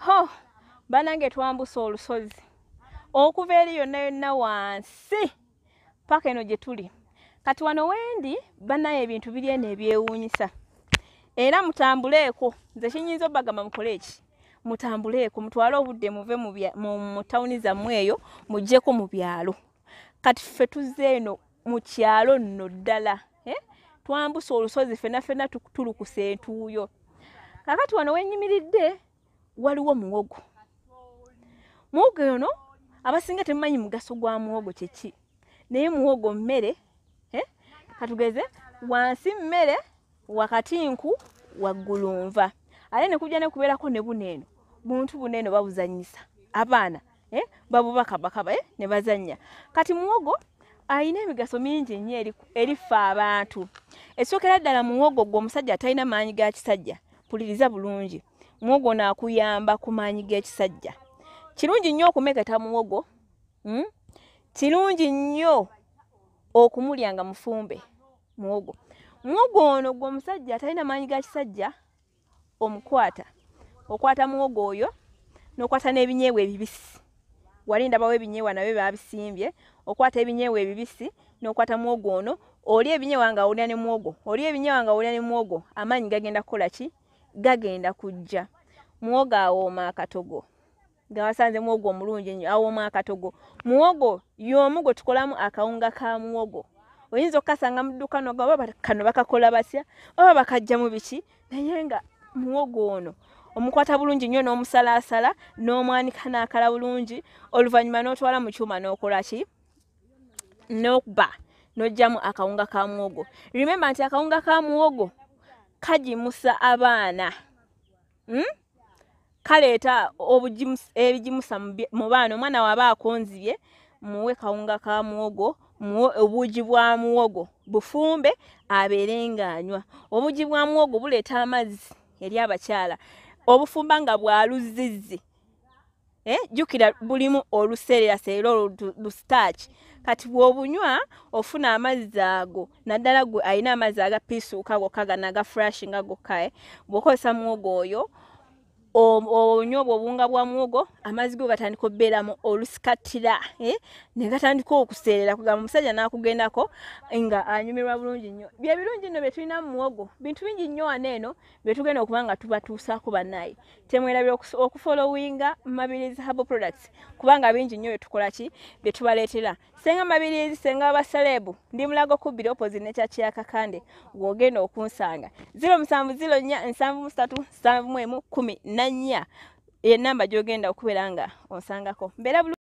ho banange twambusa olusozi. Okuva eri yonna yonna wansi paka eno gye tuli. Kati wano wendi banaye ebintu biri eno ebyewuunyisa. Era mutambuleeko nze kinyinza obbagamba mukole eki mutambuleeko mutwale obudde muve mu tawuni zammwe eyo muggyeko mu byalo. Kati ffe tuzze eno mu kyalo nno ddala twambusa olusozi fena fena tulukusa entuuyo. Kakati wano wenyimiridde waliwo muwogo. Muwogo ono abasinga temumanyi mugaso gwa muwogo kyeki naye muwogo mmere eh? katugeze wansi mmere wakati nku waggulu nva. Ate nekujja nekubeerako ne buno eno muntu buno eno babuzanyisa abaana eh? babubakabakaba eh? ne bazanya kati muwogo ayina emigaso mingi nnyo eriffe abantu. Esookera ddala muwogo gwe omusajja atalina maanyi ga kisajja. Puliriza bulungi muwogo naakuyamba ku maanyi g'ekisajja. Kirungi nnyo okumeketa muwogo mm? kirungi nnyo okumulya nga mufumbe muwogo. Muwogo ono gwe omusajja atalina maanyi ga kisajja omukwata. Okwata muwogo oyo n'okwata n'ebinyeebwa ebibisi. Wali ndabawo ebinyeebwa nabyo babisimbye. Okwata ebinyeebwa ebibisi n'okwata muwogo ono oli ebinyeebwa nga awulira ne muwogo. Oli ebinyeebwa nga awulira ne muwogo. Amaanyi gagenda kukola ki gagenda kujja. Muwogo awooma akatogo. Nga wasanze muwogo omulungi ennyo awooma akatogo. Muwogo y'omu gwe tukolamu akawunga ka muwogo. Oyinza okukasanga mu dduuka noga oba kano bakakola batya oba bakajja mu biki? Naye nga muwogo ono omukwata bulungi nnyo n'omusalaasala n'omwanika n'akala bulungi oluvannyuma n'otwala mu kyuma n'okola ki? N'okuba n'oggyamu akawunga ka muwogo. Rememba nti akawunga ka muwogo kagimusa abaana. Hmm? kaleeta ebigimusa mu baana. Omwana waaba akonzibye muwe kawunga ka muwogo muwe obuugi bwa muwogo bufumbe abeere ng'anywa obuugi bwa muwogo buleeta amazzi eri abakyala. Obufumba nga bwaluzizzi eh? jjukira bulimu oluseereraseera olwo lusitaaki kati bw'obunywa ofuna amazzi ago naddala gwe alina amazzi agapiisuuka gokka gano agafurashi nga gokka eh? bw'okozesa muwogo oyo onywa obwo obuwunga bwa muwogo amazzi go gatandika obbeeramu olusikatira eh? ne gatandika okuseerera kugamba omusajja n'akugendako nga anyumirwa bulungi nnyo. Bye birungi nno bye tulina mu muwogo bintu bingi nnyo wano eno bye tugenda okuba nga tubatuusaako bannaye. Temwerabira okufolowinga mabirizi habo products kubanga bingi nnyo bye tukola ki? Bye tubaleetera. Senga mabirizi senga basaleebu ndi mulago kubbira opposite nekyaki yakakande gw'ogenda okunsanga. 0704 73 71 kumi nannya enamba gy'ogenda okubeera nga onsangako mbeera